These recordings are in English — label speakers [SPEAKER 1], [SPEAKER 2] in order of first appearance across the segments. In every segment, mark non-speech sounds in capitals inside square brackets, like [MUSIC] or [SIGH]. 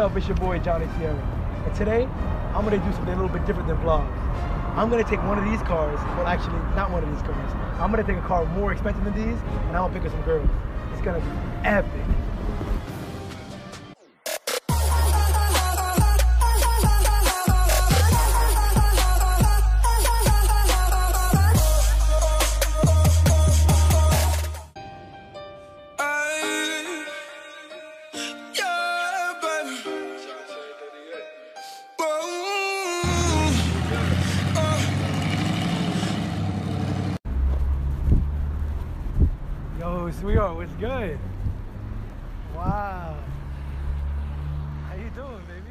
[SPEAKER 1] Up? It's your boy Jonny Sierra. And today, I'm gonna do something a little bit different than vlogs. I'm gonna take one of these cars, well actually, not one of these cars. I'm gonna take a car more expensive than these, and I'm gonna pick up some girls. It's gonna be epic. Wow. How you doing, baby?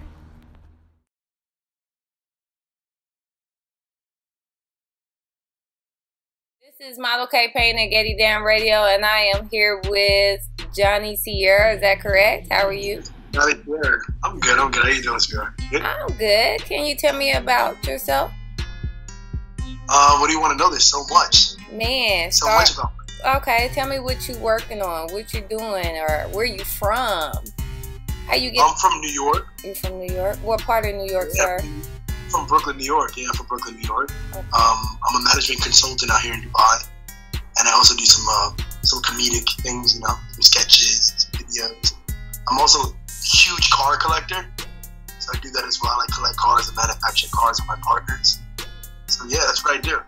[SPEAKER 2] This is Model K Payne at Getty Down Radio, and I am here with Jonny Sierra. Is that correct? How are you?
[SPEAKER 3] Jonny Sierra. I'm good. I'm good. How you doing, Sierra? Good.
[SPEAKER 2] I'm good. Can you tell me about yourself?
[SPEAKER 3] Uh, what do you want to know? There's so much.
[SPEAKER 2] Man,
[SPEAKER 3] So
[SPEAKER 2] start-
[SPEAKER 3] much about.
[SPEAKER 2] Okay, tell me what you working on, what you doing, or where you from. How you get?
[SPEAKER 3] I'm from New York.
[SPEAKER 2] you from New York? What part of New York,
[SPEAKER 3] Yeah,
[SPEAKER 2] sir?
[SPEAKER 3] From Brooklyn, New York. Yeah, from Brooklyn, New York.
[SPEAKER 2] Okay.
[SPEAKER 3] Um, I'm a management consultant out here in Dubai, and I also do some uh, some comedic things. You know, some sketches, some videos. I'm also a huge car collector, so I do that as well. I collect cars and manufacture cars with my partners. So yeah, that's what I do.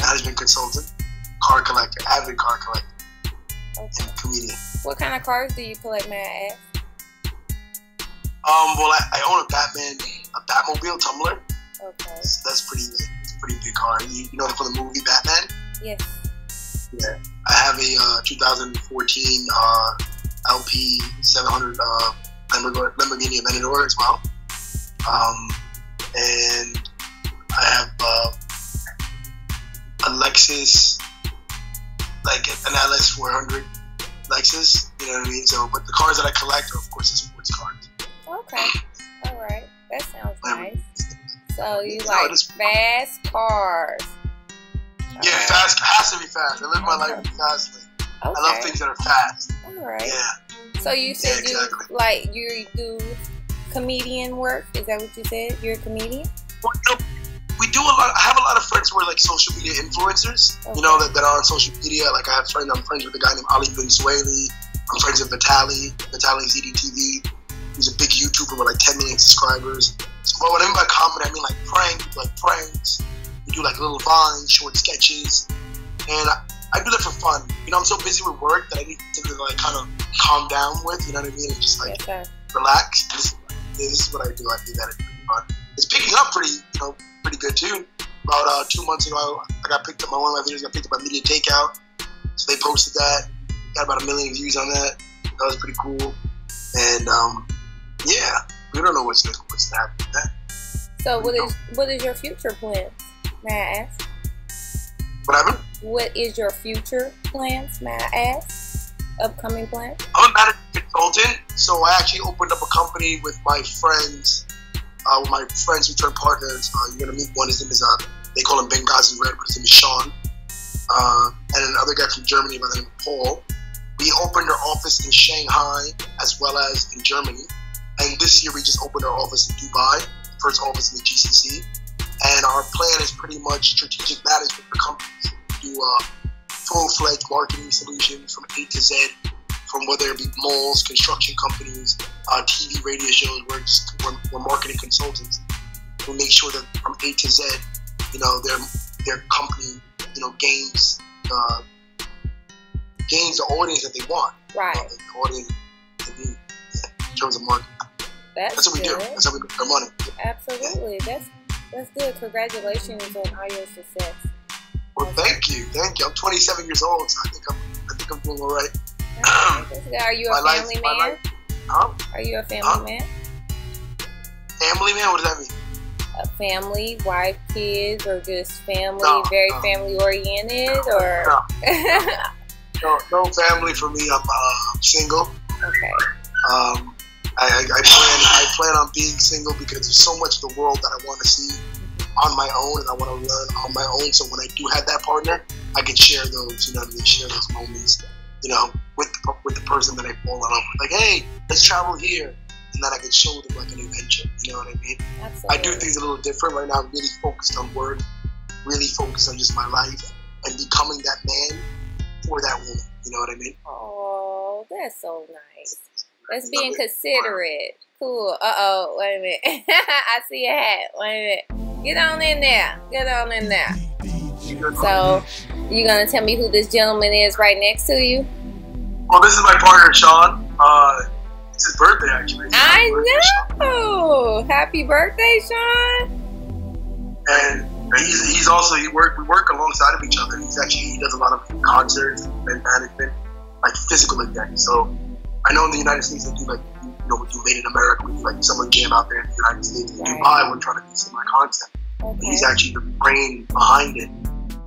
[SPEAKER 3] Management consultant, car collector, avid car collector,
[SPEAKER 2] Okay.
[SPEAKER 3] and comedian.
[SPEAKER 2] What kind of cars do you collect, may I ask?
[SPEAKER 3] Um, well, I, I own a Batman, a Batmobile Tumbler.
[SPEAKER 2] Okay.
[SPEAKER 3] So that's pretty. It's a pretty big car. You, you know for the movie Batman.
[SPEAKER 2] Yes.
[SPEAKER 3] Yeah. I have a uh, 2014 uh, LP 700 uh, Lamborghini, Lamborghini Aventador as well. Um, and I have uh, a Lexus, like an LS 400 Lexus. You know what I mean? So, but the cars that I collect are, of course, the sports cars.
[SPEAKER 2] Okay. All right. That sounds nice. So you like fast cars?
[SPEAKER 3] Yeah, fast has to be fast. I live my life fastly. Okay. I love things that are fast.
[SPEAKER 2] All right.
[SPEAKER 3] Yeah.
[SPEAKER 2] So you said
[SPEAKER 3] Yeah, exactly.
[SPEAKER 2] you like you do comedian work? Is that what you said? You're a comedian?
[SPEAKER 3] Well, you know, we do a lot. I have a lot of friends who are like social media influencers. You know that, that are on social media. Like I have friends. I'm friends with a guy named Ali Venezueli. I'm friends with Vitaly. Vitaly ZDTV. He's a big YouTuber with like 10 million subscribers. So, but when I mean by comedy, I mean like prank, like pranks. We do like little vines, short sketches, and I, I do that for fun. You know, I'm so busy with work that I need something to like kind of calm down with. You know what I mean? And just like
[SPEAKER 2] Yes,
[SPEAKER 3] relax. This, this is what I do. I do that. It's fun. It's picking up pretty, you know, pretty good too. About uh, two months ago, I got picked up. My one of my videos got picked up by Media Takeout, so they posted that. Got about a million views on that. That was pretty cool. And um, yeah, we don't know what's gonna, what's gonna happen with that.
[SPEAKER 2] So what is what is your future plans? May I ask?
[SPEAKER 3] What happened?
[SPEAKER 2] What is your future plans? May I ask? Upcoming plans?
[SPEAKER 3] I'm not a management consultant, so I actually opened up a company with my friends, uh, with my friends who turned partners. Uh, you're gonna meet one. His name is uh, they call him Bengazi Red, but his name is Sean, uh, and another guy from Germany by the name of Paul. We opened our office in Shanghai as well as in Germany, and this year we just opened our office in Dubai, first office in the GCC. And our plan is pretty much strategic management for companies. We do uh, full-fledged marketing solutions from A to Z from whether it be malls, construction companies, uh, TV, radio shows. We're, just, we're, we're marketing consultants. We make sure that from A to Z, you know, their their company, you know, gains uh, gains the audience that they want.
[SPEAKER 2] Right.
[SPEAKER 3] Uh, the audience they need in terms of marketing.
[SPEAKER 2] That's,
[SPEAKER 3] That's what we do. That's how we make our money.
[SPEAKER 2] Absolutely. That's that's good. Congratulations on all your success.
[SPEAKER 3] Well, thank you, thank you. I'm 27 years old, so I think I'm I think I'm doing all right.
[SPEAKER 2] Are you a
[SPEAKER 3] My life-
[SPEAKER 2] family
[SPEAKER 3] my
[SPEAKER 2] man?
[SPEAKER 3] life- Huh?
[SPEAKER 2] Are you a family
[SPEAKER 3] Huh?
[SPEAKER 2] man?
[SPEAKER 3] Family man, what does that mean?
[SPEAKER 2] A family, wife, kids, or just family,
[SPEAKER 3] No,
[SPEAKER 2] very
[SPEAKER 3] no.
[SPEAKER 2] family oriented, or
[SPEAKER 3] No, [LAUGHS] no, no family for me. I'm uh, single.
[SPEAKER 2] okay,
[SPEAKER 3] Um, I, I, I plan I plan on being single because there's so much of the world that I want to see on my own and I want to learn on my own. So when I do have that partner, I can share those, you know, I mean, share those moments, you know, with the, with the person that I fall in love with. Like, hey, let's travel here. and then I can show them like an invention. You know what I mean?
[SPEAKER 2] Absolutely.
[SPEAKER 3] I do things a little different right now. I'm really focused on word, really focused on just my life and becoming that man for that woman. You know what I mean?
[SPEAKER 2] Oh, that's so nice. That's being considerate. Cool. Uh oh. Wait a minute. [LAUGHS] I see a hat. Wait a minute. Get on in there. Get on in there. So, you gonna tell me who this gentleman is right next to you?
[SPEAKER 3] Well, this is my partner, Sean. Uh, it's his birthday, actually. It's
[SPEAKER 2] I
[SPEAKER 3] birthday,
[SPEAKER 2] know. Happy birthday, Sean.
[SPEAKER 3] and he's he's also he work we work alongside of each other. He's actually he does a lot of concerts, event management, like physical events. So I know in the United States they do like you know we do Made in America, we do like someone jam out there in the United States. In
[SPEAKER 2] Right.
[SPEAKER 3] Dubai, we're trying to do similar concept. But
[SPEAKER 2] Okay.
[SPEAKER 3] he's actually the brain behind it.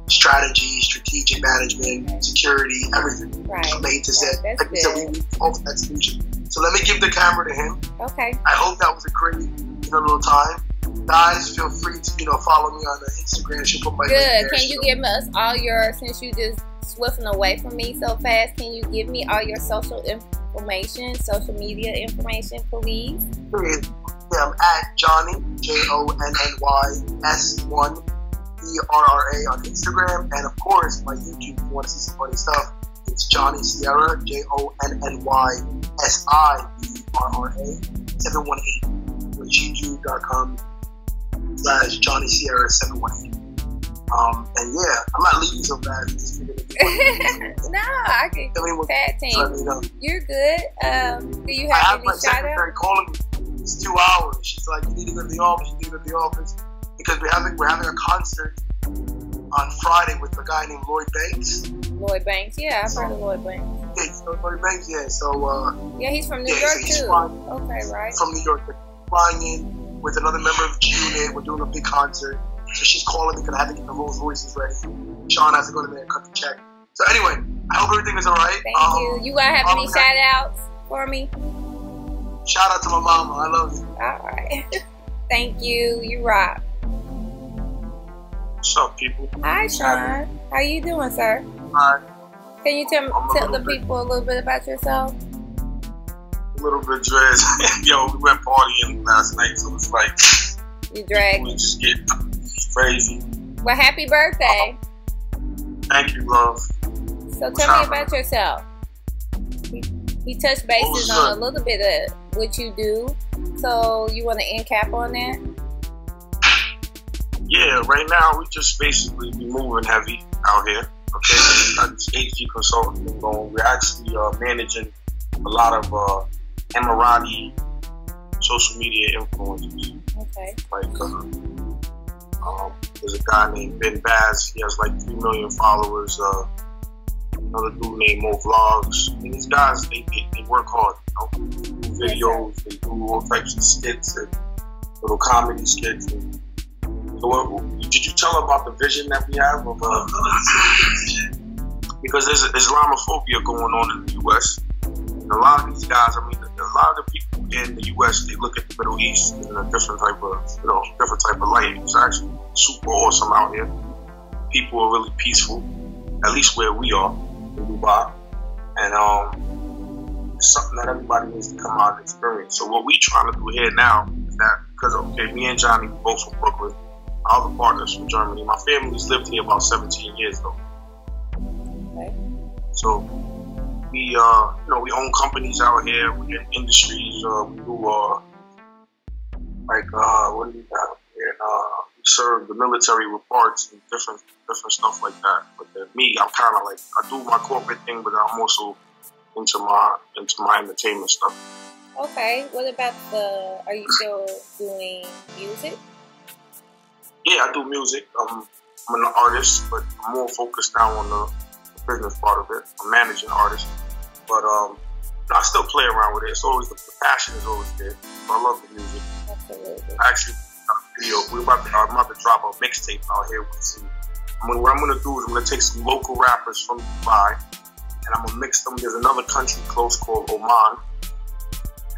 [SPEAKER 3] Strategy, strategic management, security, everything
[SPEAKER 2] Right.
[SPEAKER 3] from A to Z.
[SPEAKER 2] That's
[SPEAKER 3] Like we said, we need that solution. So let me give the camera to him.
[SPEAKER 2] Okay.
[SPEAKER 3] I hope that was a great you know, little time. Guys, feel free to you know follow me on the Instagram. She'll put my
[SPEAKER 2] Good. Can you give us all your since you just swifting away from me so fast? Can you give me all your social information, social media information, please?
[SPEAKER 3] Yeah, I'm at Jonny J O N N Y S one E R R A on Instagram, and of course my YouTube. If you want to see some funny stuff, it's Jonny Sierra J O N N Y S I E R R A seven one eight. Which YouTube.com slash Jonny Sierra seven one eight. Um, and yeah, I'm not leaving so fast. Just figured it'd be [LAUGHS] funny.
[SPEAKER 2] no, I can tag team.
[SPEAKER 3] me know.
[SPEAKER 2] You're good. Um, do you
[SPEAKER 3] I
[SPEAKER 2] have
[SPEAKER 3] have
[SPEAKER 2] any
[SPEAKER 3] my
[SPEAKER 2] shout
[SPEAKER 3] secretary
[SPEAKER 2] out?
[SPEAKER 3] calling me. It's two hours. She's like, "You need to go to the office. You need to go to the office because we're having we're having a concert on Friday with a guy named Lloyd Banks.
[SPEAKER 2] Lloyd Banks. Yeah, I've heard of Lloyd Banks.
[SPEAKER 3] Yeah, you Lloyd Banks. Yeah. So uh,
[SPEAKER 2] Yeah, he's from New
[SPEAKER 3] Yeah,
[SPEAKER 2] York
[SPEAKER 3] so he's
[SPEAKER 2] too.
[SPEAKER 3] flying-
[SPEAKER 2] Okay, right.
[SPEAKER 3] from New York, flying in with another member of Unit. We're doing a big concert. So she's calling me because I have to get the Rolls Royces ready. Sean has to go to there and cut the check. So anyway, I hope everything is all right.
[SPEAKER 2] Thank
[SPEAKER 3] Um,
[SPEAKER 2] you. You gonna have any shout outs for me?
[SPEAKER 3] Shout out to my mama. I love you.
[SPEAKER 2] All right. [LAUGHS] Thank you. You rock.
[SPEAKER 4] What's up, people?
[SPEAKER 2] Hi, Sean. How you doing, sir?
[SPEAKER 4] Hi.
[SPEAKER 2] Can you tell, tell the
[SPEAKER 4] bit-
[SPEAKER 2] people a little bit about yourself?
[SPEAKER 4] A little bit dressed. [LAUGHS] Yo, we went partying last night, so it's like
[SPEAKER 2] You drag.
[SPEAKER 4] we just get crazy.
[SPEAKER 2] Well, happy birthday.
[SPEAKER 4] Thank you, love.
[SPEAKER 2] So tell me about yourself. He, he touched bases on a little bit of what you do. So you want to end cap on that?
[SPEAKER 4] Yeah, right now we just basically be moving heavy out here. Okay, this HG consulting thing going. We're actually uh, managing a lot of uh, Emirati social media influencers.
[SPEAKER 2] Okay.
[SPEAKER 4] Like, uh, um, there's a guy named Ben Baz. He has like three million followers. Uh, another dude named Mo Vlogs. And these guys, they, they, they work hard. You know, They do videos. they do all types of skits and little comedy skits. And, did you tell about the vision that we have of? Uh, because there's Islamophobia going on in the U.S. And a lot of these guys, I mean, a lot of the people in the U.S. they look at the Middle East in a different type of, you know, different type of light. It's actually super awesome out here. People are really peaceful, at least where we are in Dubai, and um, it's something that everybody needs to come out and experience. So what we trying to do here now is that because okay, me and Jonny both from Brooklyn, our other partners from Germany. My family's lived here about 17 years though.
[SPEAKER 2] Okay.
[SPEAKER 4] So we, uh, you know, we own companies out here. We in industries. Uh, we do, uh, like, uh, what do got? And uh, we serve the military with parts and different, different stuff like that. But then me, I'm kind of like, I do my corporate thing, but I'm also into my into my entertainment stuff.
[SPEAKER 2] Okay. What about the? Are you still doing music?
[SPEAKER 4] Yeah, I do music. Um, I'm an artist, but I'm more focused now on the, business part of it. I'm managing artists, but um, I still play around with it. It's always the, passion is always there. I love the music.
[SPEAKER 2] Absolutely.
[SPEAKER 4] Actually, video. We're about to, I'm about to drop a mixtape out here with some. I mean, what I'm gonna do is I'm gonna take some local rappers from Dubai, and I'm gonna mix them. There's another country close called Oman.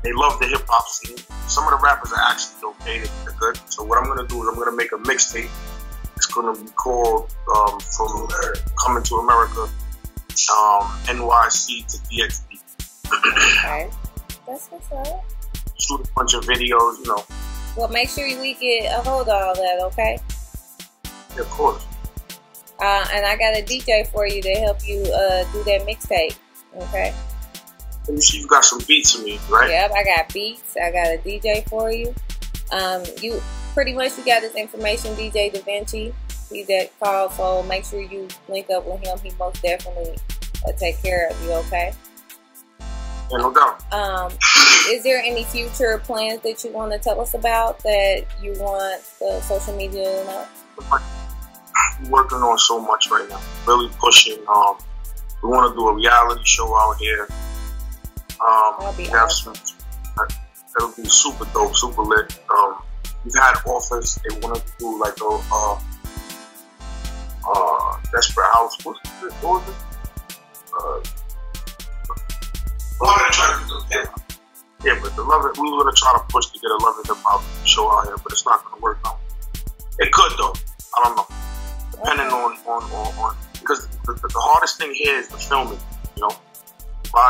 [SPEAKER 4] They love the hip hop scene. Some of the rappers are actually okay. They're good. So what I'm gonna do is I'm gonna make a mixtape. It's gonna be called um, "From Coming to America," um, NYC to DXB.
[SPEAKER 2] Okay. That's what's up.
[SPEAKER 4] shoot a bunch of videos, you know.
[SPEAKER 2] Well, make sure we get a hold of all that, okay?
[SPEAKER 4] Yeah, of course.
[SPEAKER 2] Uh, and I got a DJ for you to help you uh, do that mixtape, okay?
[SPEAKER 4] Let me see, you got some beats for me, right?
[SPEAKER 2] Yep, I got beats. I got a DJ for you. Um, you pretty much you got this information, DJ Da Vinci. He's that call, so make sure you link up with him. He most definitely will take care of you, okay?
[SPEAKER 4] Yeah, no doubt.
[SPEAKER 2] Um, is there any future plans that you want to tell us about that you want the social media to know?
[SPEAKER 4] We're working on so much right now. Really pushing. Um, we want to do a reality show out here. Um,
[SPEAKER 2] That'll be
[SPEAKER 4] we have
[SPEAKER 2] awesome.
[SPEAKER 4] some. It'll be super dope, super lit. Um, we've had offers. They wanted to do like a uh, uh, Desperate House. What's it? What was it? Uh,
[SPEAKER 3] I'm gonna try to do that.
[SPEAKER 4] Yeah, but the love it, we were gonna try to push to get a love and hip hop show out here, but it's not gonna work out. It could though. I don't know. Depending on on on, on because the, the, the hardest thing here is the filming.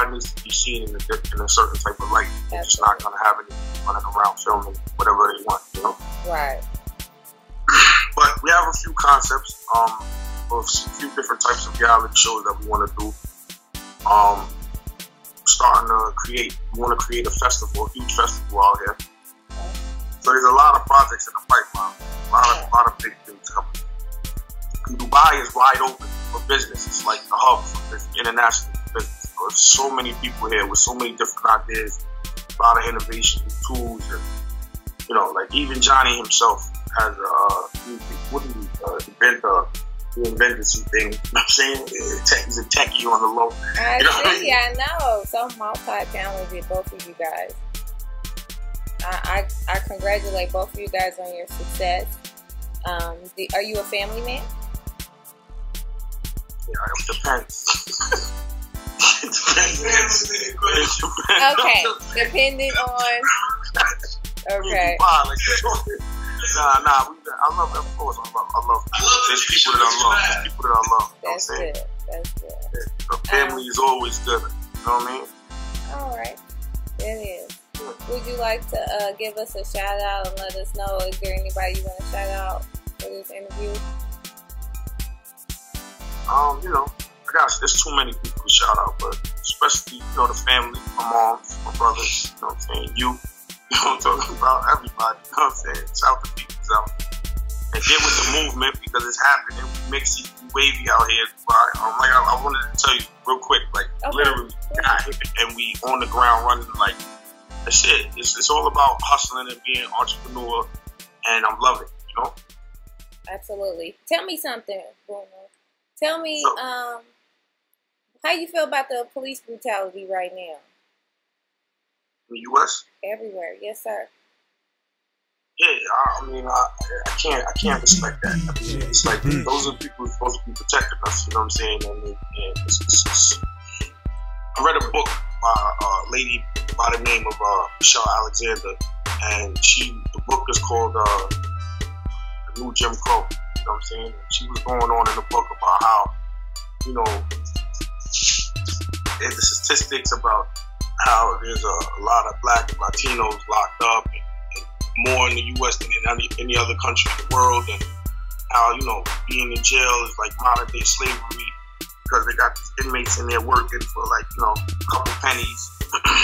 [SPEAKER 4] You needs to be seen in a, in a certain type of light. They're just not gonna have any running around filming whatever they want. You know,
[SPEAKER 2] Right. [CLEARS THROAT]
[SPEAKER 4] but we have a few concepts um of a few different types of reality shows that we want to do. Um, starting to create. We want to create a festival, a huge festival out here. So there's a lot of projects in the pipeline. A lot of, a lot of big things coming. Dubai is wide open for business. It's like the hub for international So many people here with so many different ideas, a lot of innovation and tools, and you know, like even Jonny himself has a uh, what uh, invent? Uh, he invented some thing. [LAUGHS] You know what I'm saying? Tech- He's a techie on the low.
[SPEAKER 2] I
[SPEAKER 4] You know what I
[SPEAKER 2] see.
[SPEAKER 4] mean?
[SPEAKER 2] I know. So multi-talented, both of you guys. I, I I congratulate both of you guys on your success. Um, the, are you a family man?
[SPEAKER 4] Yeah, it depends. [LAUGHS]
[SPEAKER 2] Okay, depending on. Okay.
[SPEAKER 4] Nah, nah. We, I love, of course, I love, I love.
[SPEAKER 3] I love
[SPEAKER 4] There's people that I love. There's people that I love. You know what I'm
[SPEAKER 2] That's
[SPEAKER 4] saying?
[SPEAKER 2] good. That's good.
[SPEAKER 4] The family is always good. You know what I mean?
[SPEAKER 2] All right. It is. Would you like to uh, give us a shout out and let us know? Is there anybody you want to shout out for this interview?
[SPEAKER 4] Um, you know, Got there's too many people to shout out, but especially you know the family, my mom, my brothers. You know what I'm saying? You, [LAUGHS] you know what I'm talking about? Everybody. You know what I'm saying? Shout the people out. And get with the movement because it's happening. it makes we wavy out here. But I, um, like I, I wanted to tell you real quick, like
[SPEAKER 2] Okay.
[SPEAKER 4] literally, and we on the ground running like that's it. It's, it's all about hustling and being entrepreneur, and I'm loving. it, You know.
[SPEAKER 2] Absolutely. Tell me something, Bruno. Tell me
[SPEAKER 4] So-
[SPEAKER 2] um, how you feel about the police brutality right now
[SPEAKER 4] In the U.S.
[SPEAKER 2] everywhere. Yes, sir.
[SPEAKER 4] Yeah, I, I mean, I, I can't, I can't respect that. I mean, it's like those are the people who are supposed to be protecting us. You know what I'm saying? And, and it's, it's, it's, I read a book by a lady by the name of uh, Michelle Alexander, and she, the book is called uh, "The New Jim Crow." You know what I'm saying? And she was going on in the book about how, you know, there's the statistics about how there's a, a lot of black and Latinos locked up. And, more in the U.S. than in any, any other country in the world, and how you know being in jail is like modern day slavery because they got these inmates in there working for like you know a couple pennies. [CLEARS THROAT]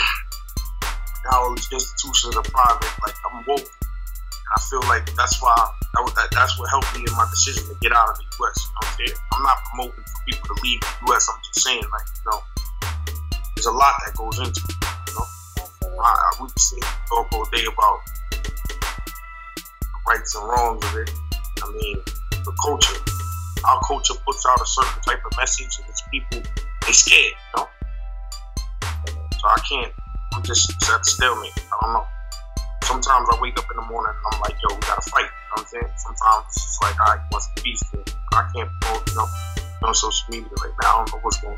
[SPEAKER 4] all these institutions are private. Like I'm woke, and I feel like that's why that, that that's what helped me in my decision to get out of the U.S. You know what I'm saying? I'm not promoting for people to leave the U.S. I'm just saying like you know there's a lot that goes into it. You know. I, I would say talk all day about rights and wrongs of it. I mean, the culture. Our culture puts out a certain type of message, and it's people they scared, you know. So I can't. I'm just at stalemate. I don't know. Sometimes I wake up in the morning and I'm like, yo, we gotta fight. You know what I'm saying? Sometimes it's like, all right, what's the peace? And I can't promote, you know, on social media right now. I don't know what's going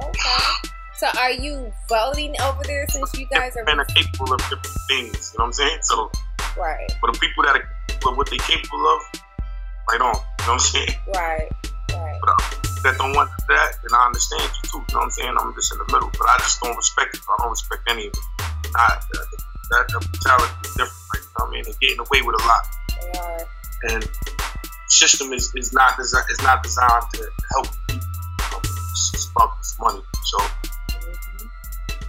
[SPEAKER 4] on.
[SPEAKER 2] Okay. So are you voting over there since you guys are
[SPEAKER 4] are capable of different things, you know what I'm saying? So
[SPEAKER 2] right,
[SPEAKER 4] for the people that are capable of what they're capable of, right on. You know what I'm saying?
[SPEAKER 2] right, right.
[SPEAKER 4] But uh, that don't want that, then I understand you too. You know what I'm saying? I'm just in the middle, but I just don't respect it. I don't respect any of it. I, uh, that the mentality is different. Like, you know what I mean, they're getting away with a lot.
[SPEAKER 2] They are.
[SPEAKER 4] and system is, is not desi- is not designed to help people. You know, It's, about this money. So.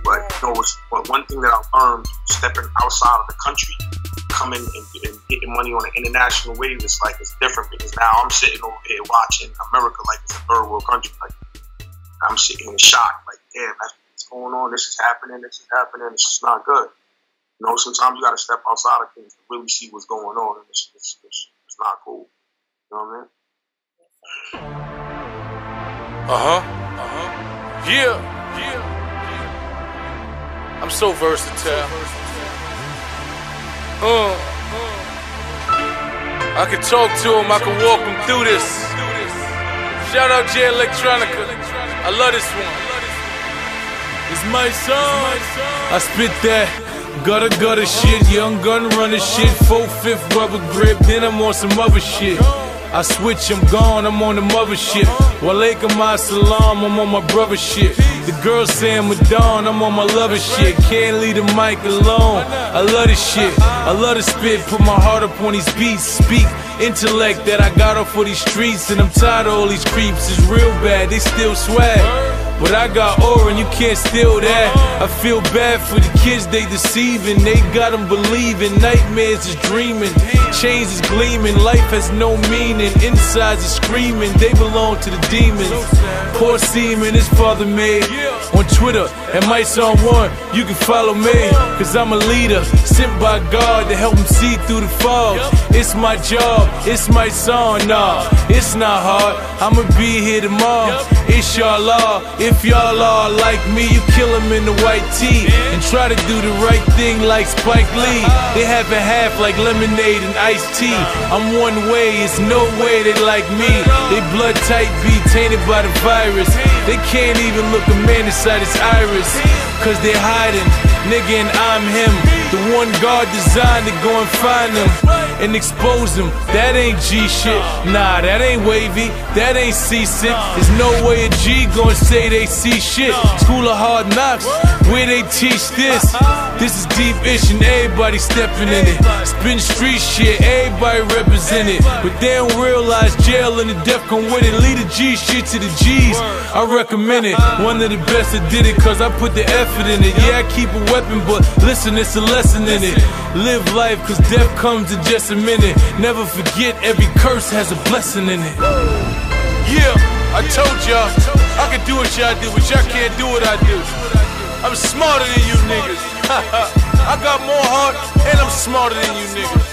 [SPEAKER 4] But you know, what's, but one thing that I've learned stepping outside of the country, coming and, and getting money on an international wave, is like it's different because now I'm sitting over here watching America like it's a third world country. Like I'm sitting in shock, like damn, that's what's going on. This is happening. This is happening. It's just not good. You know, sometimes you got to step outside of things to really see what's going on, and it's, it's, it's, it's not cool. You know what I mean?
[SPEAKER 5] Uh huh. Uh huh. Yeah. Yeah. I'm so versatile. Uh. I can talk to him. I can walk him through this. Shout out Jay Electronica. I love this one. It's my song. I spit that. Gutter gutter shit, young gun runner shit, full fifth rubber grip, then I'm on some other shit. I switch, I'm gone, I'm on the mother shit. Walaikum my salam, I'm on my brother shit. The girls say I'm I'm on my lover shit. Can't leave the mic alone. I love this shit. I love to spit, put my heart up on these beats. Speak intellect that I got off for these streets, and I'm tired of all these creeps. It's real bad, they still swag. But I got aura and you can't steal that. I feel bad for the kids they deceiving. They got them believing. Nightmares is dreaming. Chains is gleaming. Life has no meaning. Insides are screaming. They belong to the demons. Poor semen is father made. On Twitter, at my song one, you can follow me. Cause I'm a leader, sent by God to help him see through the fog. It's my job, it's my song, nah, it's not hard. I'ma be here tomorrow. Inshallah, if y'all are like me, you kill them in the white tee and try to do the right thing like Spike Lee. They have a half like lemonade and tea. I'm one way, it's no way they like me. They blood type be tainted by the virus. They can't even look a man inside his iris, cause they're hiding. Nigga, and I'm him. The one God designed to go and find him and expose him. That ain't G shit. Nah, that ain't wavy. That ain't seasick. There's no way a G gon' say they see shit. School of hard knocks, where they teach this. This is deep ish and everybody stepping in it. Spin street shit, everybody represent it. But they don't realize jail and the death come with it. Lead the G shit to the G's. I recommend it. One of the best that did it, cause I put the effort in it. Yeah, I keep a weapon, but listen, it's a in it. Live life, cause death comes in just a minute. Never forget, every curse has a blessing in it. Yeah, I told y'all, I can do what y'all do, but y'all can't do what I do. I'm smarter than you niggas. [LAUGHS] I got more heart, and I'm smarter than you niggas.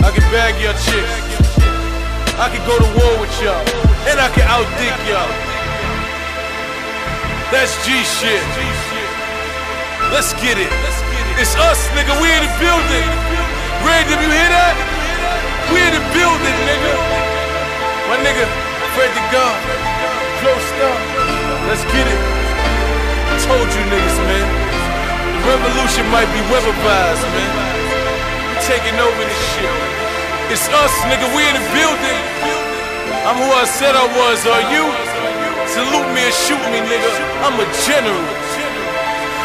[SPEAKER 5] I can bag your chicks. I can go to war with y'all, and I can outdick y'all. That's G shit. Let's get it. It's us, nigga. We in the building. Random, you hear that? We in the building, nigga. My nigga, Fred the God. Close up. Let's get it. Told you niggas, man. The revolution might be weatherized, man. We taking over this shit. It's us, nigga. We in the building. I'm who I said I was. Are you? Salute me and shoot me, nigga. I'm a general.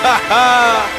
[SPEAKER 5] Ha ha.